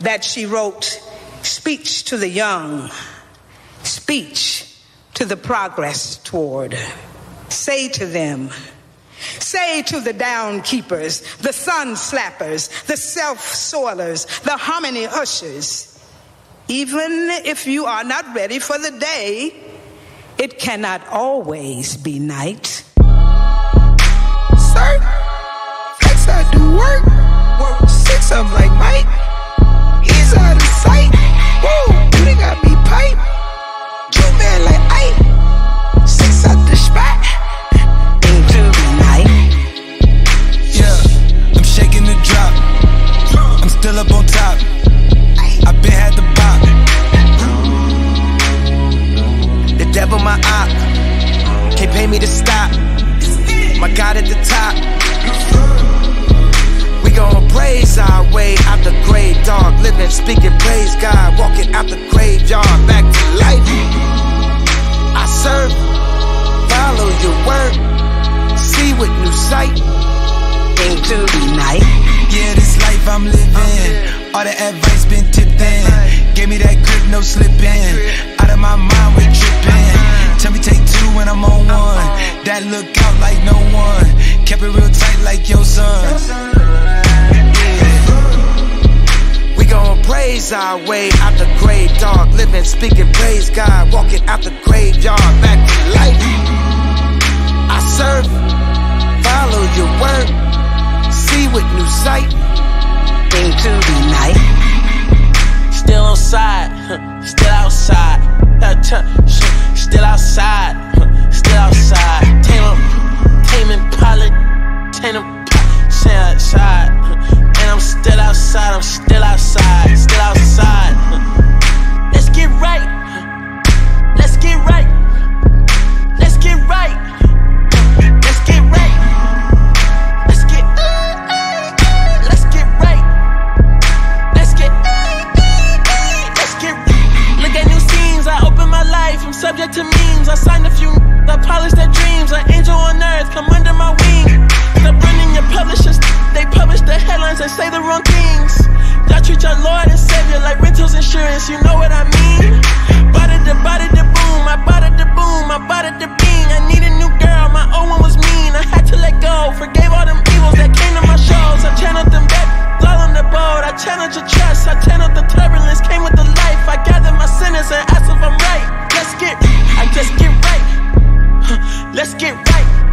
that she wrote speech to the young, speech to the progress toward. Say to them, Say to the down keepers, the sun slappers, the self soilers, the hominy ushers, even if you are not ready for the day, it cannot always be night. Devil my op. Can't pay me to stop. My God at the top. We gon' praise our way out the grave, dog. Living, speaking, praise God. Walking out the graveyard, back to life. I serve, follow your word, see with new sight into the night. Yeah, this life I'm living. All the advice been tipped in. Gave me that grip, no slipping. Out of my mind, we tripping. When I'm on one. That look out like no one. Kept it real tight like your son. Yeah. We gon' praise our way out the grave, dog. Living, speaking, praise God. Walking out the graveyard, back to life. I serve, follow your word see with new sight into the night. Still on side, still outside, uh, still outside, Y'all your Lord and Savior like rentals insurance, you know what I mean? The bought it, the boom, I it, the boom, I it, the bean. I need a new girl, my old one was mean. I had to let go, forgave all them evils that came to my shows. I channeled them back, all on the boat. I channeled your trust, I channeled the turbulence, came with the life. I gathered my sinners and asked if I'm right. Let's get, I just get right. Right. Let's get right.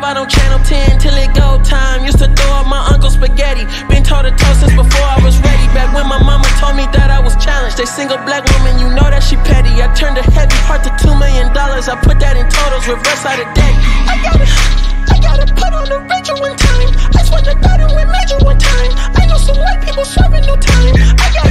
Five. I don't channel ten till it go time. Used to throw up my uncle's spaghetti. Been taught to toast since before I was ready. Back when my mama told me that I was challenged. They single black woman, you know that she petty. I turned a heavy heart to two million dollars. I put that in totals, reverse out of debt. I gotta, I gotta put on the Rachel one time. I swear to God, it went major one time. I know some white people serving no time. I gotta